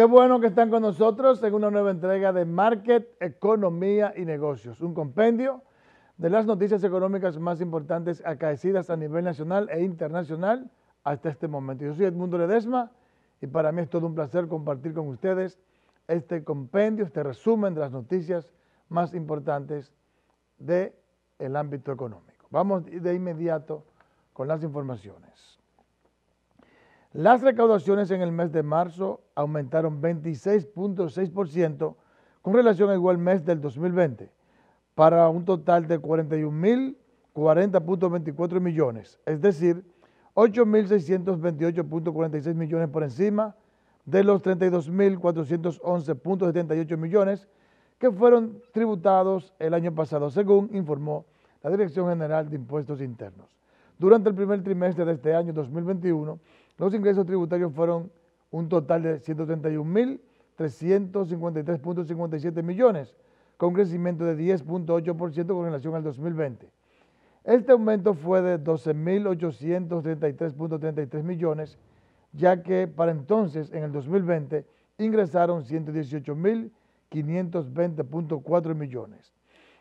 Qué bueno que están con nosotros en una nueva entrega de Market, Economía y Negocios, un compendio de las noticias económicas más importantes acaecidas a nivel nacional e internacional hasta este momento. Yo soy Edmundo Ledesma y para mí es todo un placer compartir con ustedes este compendio, este resumen de las noticias más importantes del ámbito económico. Vamos de inmediato con las informaciones. Las recaudaciones en el mes de marzo aumentaron 26.6% con relación al igual mes del 2020, para un total de 41.040.24 millones, es decir, 8.628.46 millones por encima de los 32.411.78 millones que fueron tributados el año pasado, según informó la Dirección General de Impuestos Internos. Durante el primer trimestre de este año 2021, los ingresos tributarios fueron un total de 131.353.57 millones, con crecimiento de 10.8% con relación al 2020. Este aumento fue de 12.833.33 millones, ya que para entonces, en el 2020, ingresaron 118.520.4 millones.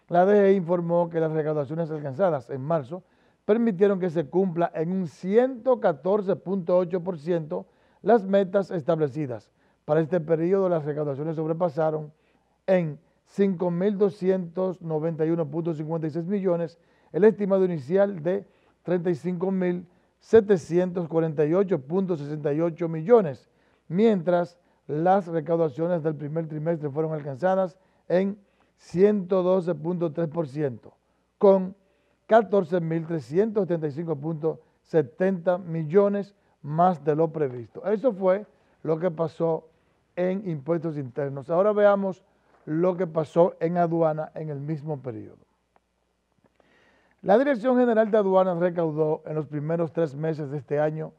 La DGI informó que las recaudaciones alcanzadas en marzo permitieron que se cumpla en un 114.8% las metas establecidas. Para este periodo las recaudaciones sobrepasaron en 5.291.56 millones el estimado inicial de 35.748.68 millones, mientras las recaudaciones del primer trimestre fueron alcanzadas en 112.3%, con 14.375.70 millones más de lo previsto. Eso fue lo que pasó en impuestos internos. Ahora veamos lo que pasó en aduana en el mismo periodo. La Dirección General de Aduanas recaudó en los primeros tres meses de este año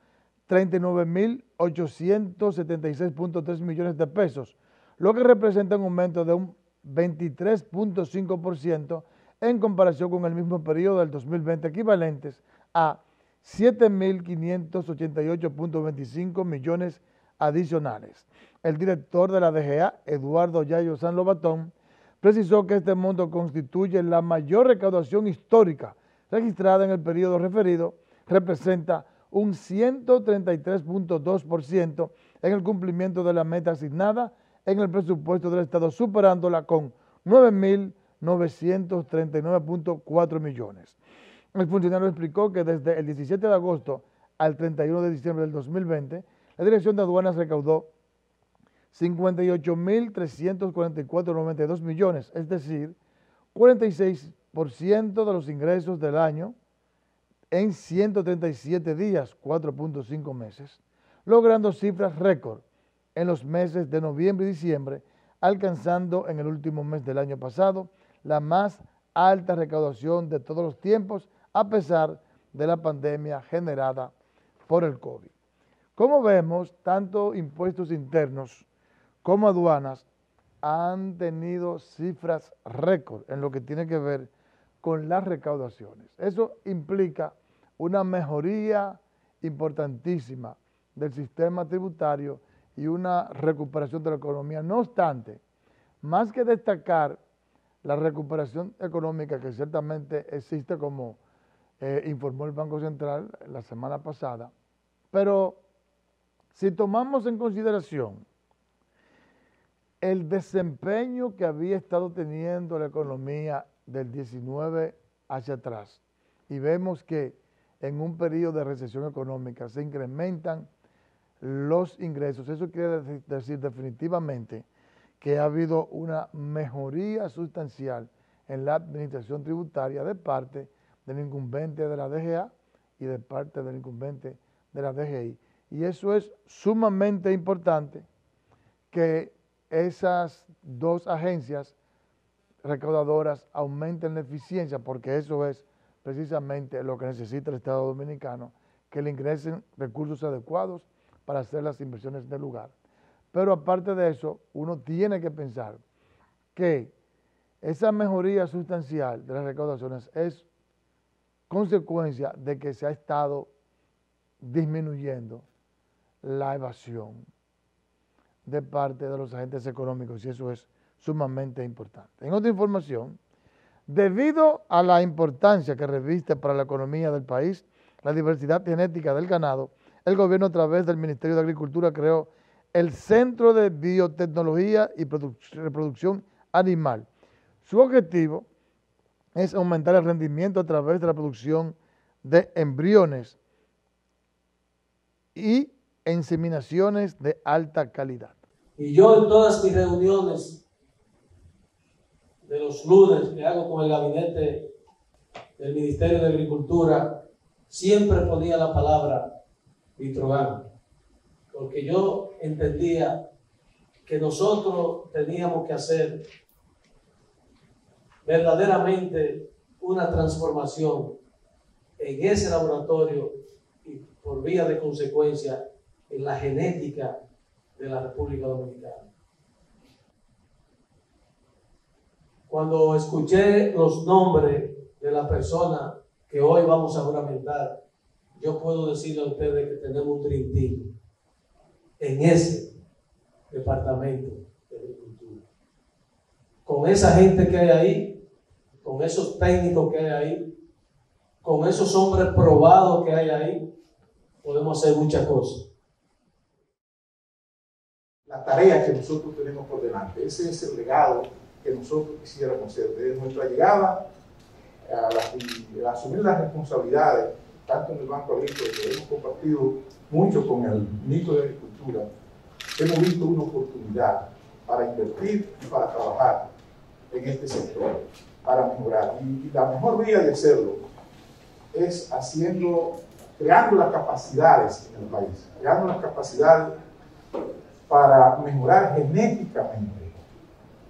39.876.3 millones de pesos, lo que representa un aumento de un 23.5% en comparación con el mismo periodo del 2020, equivalentes a 7.588.25 millones adicionales. El director de la DGA, Eduardo Yayo San Lobatón, precisó que este monto constituye la mayor recaudación histórica registrada en el periodo referido, representa un 133.2% en el cumplimiento de la meta asignada en el presupuesto del Estado, superándola con 9.000 939.4 millones. El funcionario explicó que desde el 17 de agosto al 31 de diciembre del 2020, la Dirección de Aduanas recaudó 58.344.92 millones, es decir, 46% de los ingresos del año en 137 días, 4.5 meses, logrando cifras récord en los meses de noviembre y diciembre, alcanzando en el último mes del año pasado la más alta recaudación de todos los tiempos, a pesar de la pandemia generada por el COVID. Como vemos, tanto impuestos internos como aduanas han tenido cifras récord en lo que tiene que ver con las recaudaciones. Eso implica una mejoría importantísima del sistema tributario y una recuperación de la economía. No obstante, más que destacar la recuperación económica que ciertamente existe como eh, informó el Banco Central la semana pasada, pero si tomamos en consideración el desempeño que había estado teniendo la economía del 19 hacia atrás y vemos que en un periodo de recesión económica se incrementan los ingresos, eso quiere decir definitivamente que ha habido una mejoría sustancial en la administración tributaria de parte del incumbente de la DGA y de parte del incumbente de la DGI. Y eso es sumamente importante que esas dos agencias recaudadoras aumenten la eficiencia, porque eso es precisamente lo que necesita el Estado Dominicano, que le ingresen recursos adecuados para hacer las inversiones del lugar. Pero aparte de eso, uno tiene que pensar que esa mejoría sustancial de las recaudaciones es consecuencia de que se ha estado disminuyendo la evasión, de parte de los agentes económicos y eso es sumamente importante. En otra información, debido a la importancia que reviste para la economía del país la diversidad genética del ganado, el gobierno a través del Ministerio de Agricultura creó el Centro de Biotecnología y Reproducción Animal. Su objetivo es aumentar el rendimiento a través de la producción de embriones y inseminaciones de alta calidad. Y yo en todas mis reuniones de los lunes que hago con el gabinete del Ministerio de Agricultura, siempre ponía la palabra Vitrogan, porque yo entendía que nosotros teníamos que hacer verdaderamente una transformación en ese laboratorio y por vía de consecuencia en la genética de la República Dominicana. Cuando escuché los nombres de la persona que hoy vamos a juramentar, yo puedo decirle a ustedes que tenemos un trintín en ese departamento de agricultura. Con esa gente que hay ahí, con esos técnicos que hay ahí, con esos hombres probados que hay ahí, podemos hacer muchas cosas. La tarea que nosotros tenemos por delante, ese es el legado que nosotros quisiéramos hacer. Desde nuestra llegada a, asumir las responsabilidades, tanto en el Banco Agrícola, que hemos compartido mucho con el ministro de Agricultura, hemos visto una oportunidad para invertir y para trabajar en este sector, para mejorar. Y la mejor vía de hacerlo es haciendo, creando las capacidades en el país, creando las capacidades para mejorar genéticamente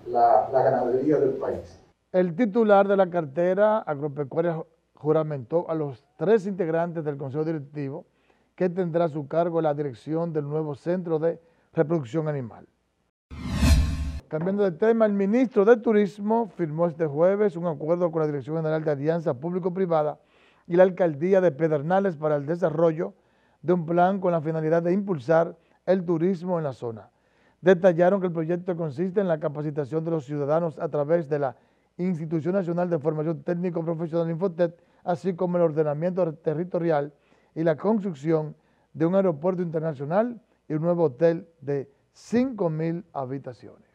la, ganadería del país. El titular de la cartera agropecuaria juramentó a los tres integrantes del Consejo Directivo que tendrá a su cargo la dirección del nuevo Centro de Reproducción Animal. Cambiando de tema, el ministro de Turismo firmó este jueves un acuerdo con la Dirección General de Alianza Público-Privada y la Alcaldía de Pedernales para el desarrollo de un plan con la finalidad de impulsar el turismo en la zona. Detallaron que el proyecto consiste en la capacitación de los ciudadanos a través de la Institución Nacional de Formación Técnico Profesional Infotet, así como el ordenamiento territorial y la construcción de un aeropuerto internacional y un nuevo hotel de 5.000 habitaciones.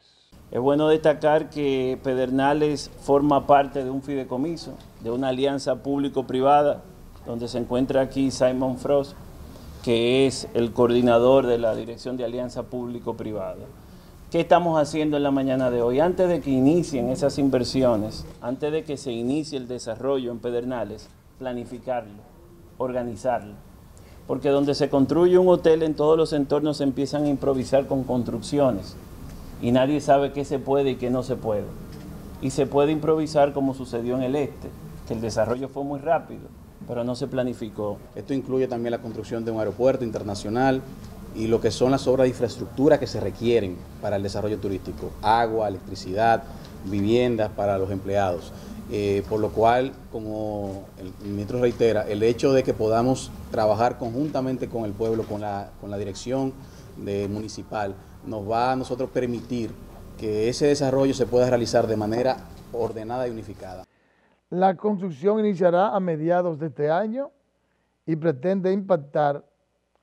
Es bueno destacar que Pedernales forma parte de un fideicomiso, de una alianza público-privada, donde se encuentra aquí Simon Frost, que es el coordinador de la Dirección de Alianza Público-Privada. ¿Qué estamos haciendo en la mañana de hoy? Antes de que inicien esas inversiones, antes de que se inicie el desarrollo en Pedernales, planificarlo, organizarlo. Porque donde se construye un hotel en todos los entornos se empiezan a improvisar con construcciones y nadie sabe qué se puede y qué no se puede. Y se puede improvisar como sucedió en el este, que el desarrollo fue muy rápido pero no se planificó. Esto incluye también la construcción de un aeropuerto internacional y lo que son las obras de infraestructura que se requieren para el desarrollo turístico, agua, electricidad, viviendas para los empleados. Eh, por lo cual, como el ministro reitera, el hecho de que podamos trabajar conjuntamente con el pueblo, con la, con la dirección de municipal, nos va a nosotros permitir que ese desarrollo se pueda realizar de manera ordenada y unificada. La construcción iniciará a mediados de este año y pretende impactar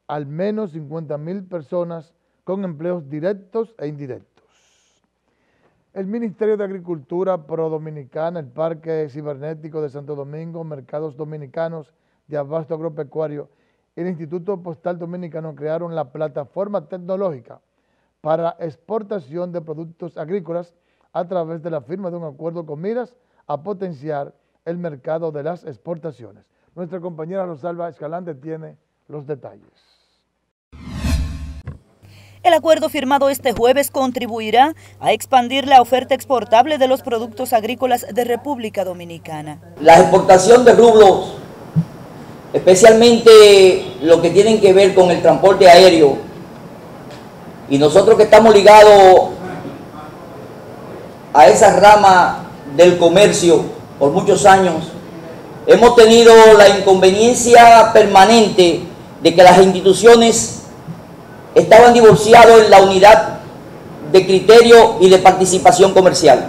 al menos 50 mil personas con empleos directos e indirectos. El Ministerio de Agricultura Pro Dominicana, el Parque Cibernético de Santo Domingo, Mercados Dominicanos de Abasto Agropecuario el Instituto Postal Dominicano crearon la plataforma tecnológica para exportación de productos agrícolas a través de la firma de un acuerdo con miras a potenciar el mercado de las exportaciones. Nuestra compañera Rosalba Escalante tiene los detalles. El acuerdo firmado este jueves contribuirá a expandir la oferta exportable de los productos agrícolas de República Dominicana. La exportación de rublos, especialmente lo que tienen que ver con el transporte aéreo, y nosotros que estamos ligados a esa rama del comercio, por muchos años, hemos tenido la inconveniencia permanente de que las instituciones estaban divorciadas en la unidad de criterio y de participación comercial.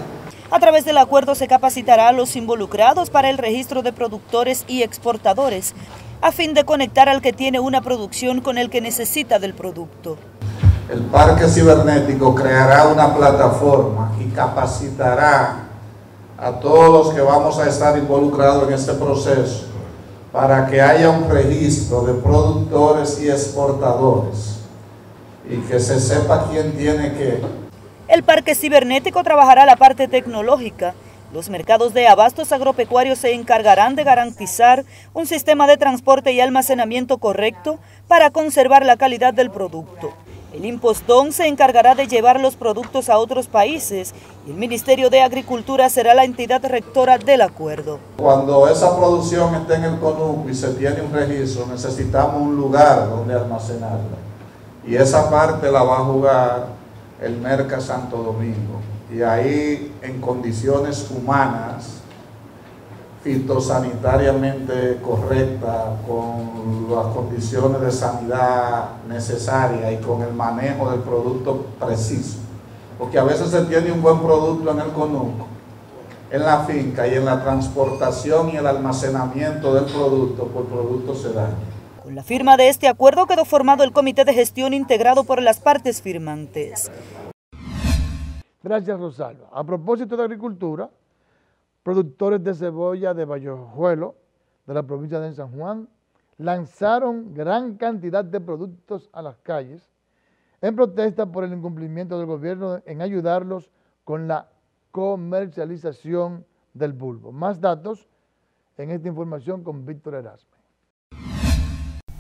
A través del acuerdo se capacitará a los involucrados para el registro de productores y exportadores, a fin de conectar al que tiene una producción con el que necesita del producto. El parque cibernético creará una plataforma y capacitará a todos los que vamos a estar involucrados en este proceso para que haya un registro de productores y exportadores y que se sepa quién tiene qué. El parque cibernético trabajará la parte tecnológica. Los mercados de abastos agropecuarios se encargarán de garantizar un sistema de transporte y almacenamiento correcto para conservar la calidad del producto. El impostón se encargará de llevar los productos a otros países y el Ministerio de Agricultura será la entidad rectora del acuerdo. Cuando esa producción esté en el CONUC y se tiene un registro, necesitamos un lugar donde almacenarla. Y esa parte la va a jugar el Merca Santo Domingo. Y ahí en condiciones humanas, fitosanitariamente correcta, con las condiciones de sanidad necesarias y con el manejo del producto preciso. Porque a veces se tiene un buen producto en el conuco, en la finca y en la transportación y el almacenamiento del producto, por producto se daña. Con la firma de este acuerdo quedó formado el comité de gestión integrado por las partes firmantes. Gracias, Rosario. A propósito de agricultura, productores de cebolla de Vallejuelo, de la provincia de San Juan, lanzaron gran cantidad de productos a las calles en protesta por el incumplimiento del gobierno en ayudarlos con la comercialización del bulbo. Más datos en esta información con Víctor Erasme.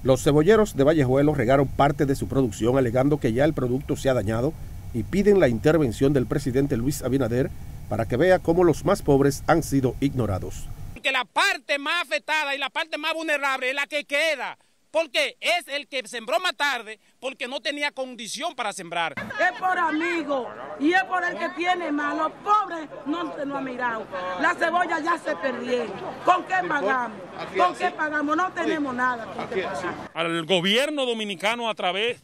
Los cebolleros de Vallejuelo regaron parte de su producción alegando que ya el producto se ha dañado y piden la intervención del presidente Luis Abinader para que vea cómo los más pobres han sido ignorados. Que la parte más afectada y la parte más vulnerable es la que queda porque es el que sembró más tarde porque no tenía condición para sembrar. Es por amigo y es por el que tiene más. Los pobres no se nos han mirado. La cebolla ya se perdió. ¿Con qué pagamos? ¿Con qué pagamos? No tenemos nada. Al gobierno dominicano a través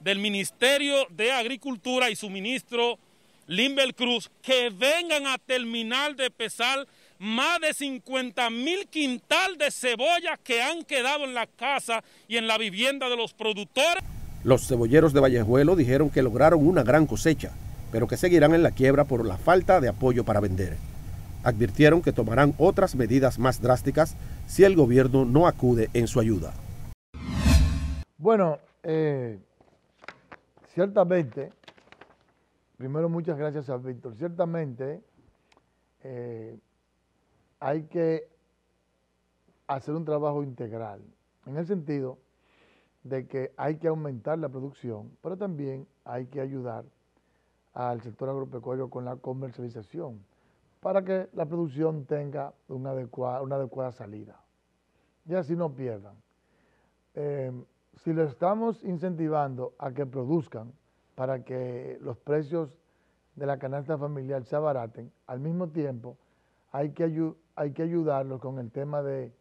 del Ministerio de Agricultura y su ministro Limbel Cruz que vengan a terminar de pesar más de 50 mil quintal de cebolla que han quedado en la casa y en la vivienda de los productores. Los cebolleros de Vallejuelo dijeron que lograron una gran cosecha, pero que seguirán en la quiebra por la falta de apoyo para vender. Advirtieron que tomarán otras medidas más drásticas si el gobierno no acude en su ayuda. Bueno, eh, ciertamente Primero, muchas gracias a Víctor. Ciertamente, eh, hay que hacer un trabajo integral, en el sentido de que hay que aumentar la producción, pero también hay que ayudar al sector agropecuario con la comercialización, para que la producción tenga una adecuada, una adecuada salida. Y así no pierdan. Eh, si lo estamos incentivando a que produzcan, para que los precios de la canasta familiar se abaraten, al mismo tiempo hay que, ayudarlos con el tema de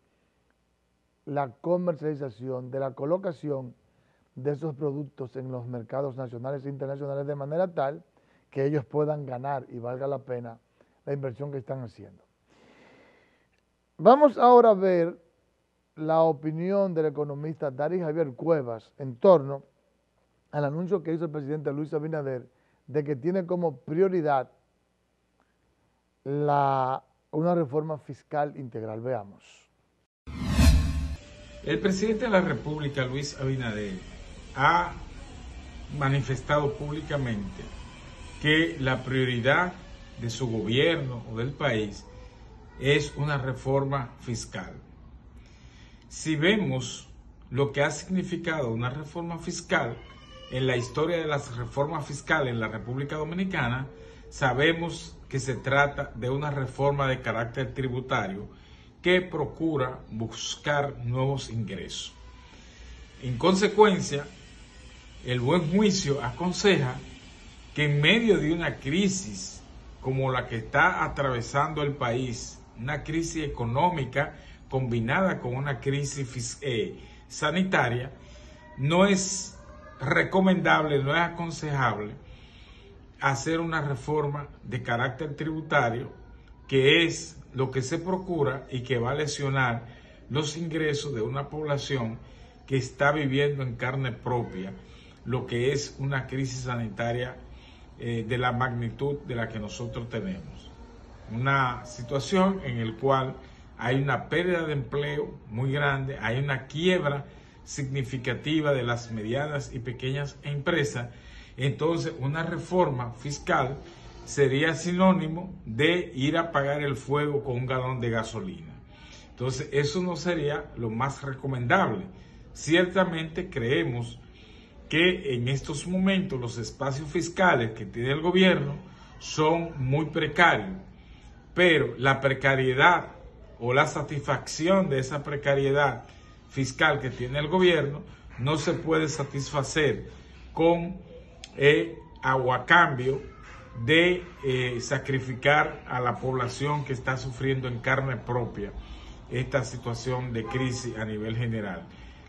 la comercialización, de la colocación de esos productos en los mercados nacionales e internacionales de manera tal que ellos puedan ganar y valga la pena la inversión que están haciendo. Vamos ahora a ver la opinión del economista Dari Javier Cuevas en torno al anuncio que hizo el presidente Luis Abinader de que tiene como prioridad la, una reforma fiscal integral. Veamos. El presidente de la República, Luis Abinader, ha manifestado públicamente que la prioridad de su gobierno o del país es una reforma fiscal. Si vemos lo que ha significado una reforma fiscal, en la historia de las reformas fiscales en la República Dominicana, sabemos que se trata de una reforma de carácter tributario que procura buscar nuevos ingresos. En consecuencia, el buen juicio aconseja que en medio de una crisis como la que está atravesando el país, una crisis económica combinada con una crisis eh, sanitaria, no es recomendable, no es aconsejable hacer una reforma de carácter tributario que es lo que se procura y que va a lesionar los ingresos de una población que está viviendo en carne propia lo que es una crisis sanitaria eh, de la magnitud de la que nosotros tenemos. Una situación en la cual hay una pérdida de empleo muy grande, hay una quiebra significativa de las medianas y pequeñas empresas, entonces una reforma fiscal sería sinónimo de ir a pagar el fuego con un galón de gasolina. Entonces eso no sería lo más recomendable. Ciertamente creemos que en estos momentos los espacios fiscales que tiene el gobierno son muy precarios, pero la precariedad o la satisfacción de esa precariedad fiscal que tiene el gobierno no se puede satisfacer con eh, agua cambio de sacrificar a la población que está sufriendo en carne propia esta situación de crisis a nivel general.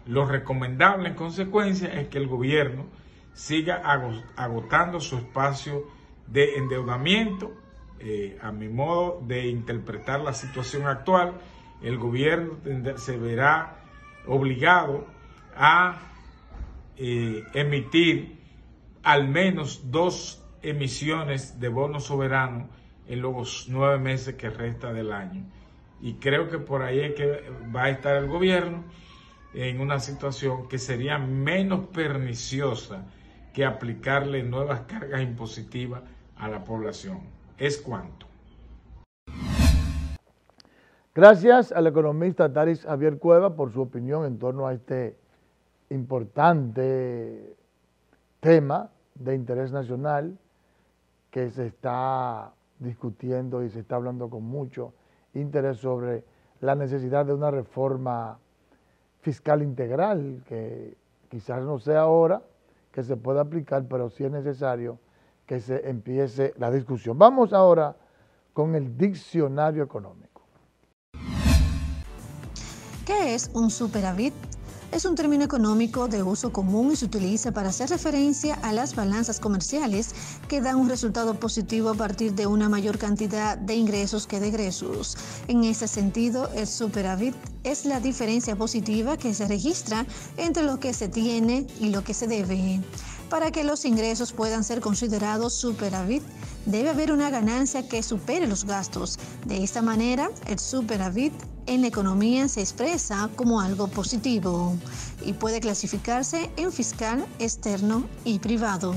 Lo recomendable en consecuencia es que el gobierno siga agotando su espacio de endeudamiento. Eh, a mi modo de interpretar la situación actual, el gobierno se verá obligado a eh, emitir al menos dos emisiones de bonos soberanos en los nueve meses que resta del año. Y creo que por ahí es que va a estar el gobierno en una situación que sería menos perniciosa que aplicarle nuevas cargas impositivas a la población. Es cuanto. Gracias al economista Taris Javier Cueva por su opinión en torno a este importante tema de interés nacional que se está discutiendo y se está hablando con mucho interés sobre la necesidad de una reforma fiscal integral, que quizás no sea ahora que se pueda aplicar, pero sí es necesario que se empiece la discusión. Vamos ahora con el diccionario económico. ¿Qué es un superávit? Es un término económico de uso común y se utiliza para hacer referencia a las balanzas comerciales que dan un resultado positivo a partir de una mayor cantidad de ingresos que de egresos. En ese sentido, el superávit es la diferencia positiva que se registra entre lo que se tiene y lo que se debe. Para que los ingresos puedan ser considerados superávit, debe haber una ganancia que supere los gastos. De esta manera, el superávit en la economía se expresa como algo positivo y puede clasificarse en fiscal, externo y privado.